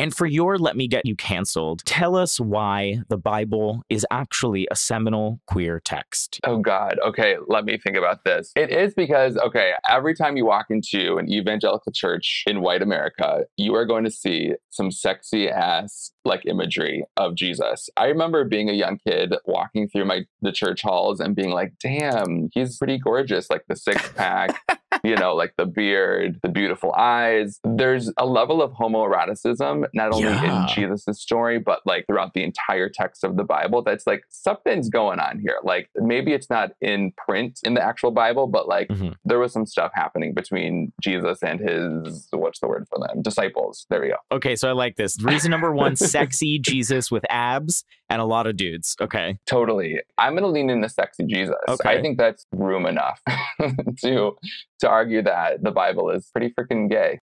And for your Let Me Get You Cancelled, tell us why the Bible is actually a seminal queer text. Oh, God. Okay, let me think about this. It is because, okay, every time you walk into an evangelical church in white America, you are going to see some sexy ass like imagery of Jesus. I remember being a young kid walking through my the church halls and being like, damn, he's pretty gorgeous, like the six pack. you know, like the beard, the beautiful eyes. There's a level of homoeroticism, not only Yeah. in Jesus' story, but like throughout the entire text of the Bible. That's like something's going on here. Like maybe it's not in print in the actual Bible, but like Mhm. there was some stuff happening between Jesus and his, what's the word for them? Disciples. There we go. Okay, so I like this. Reason number one sexy Jesus with abs and a lot of dudes. Okay. Totally. I'm going to lean into sexy Jesus. Okay. I think that's room enough to to argue that the Bible is pretty freaking gay.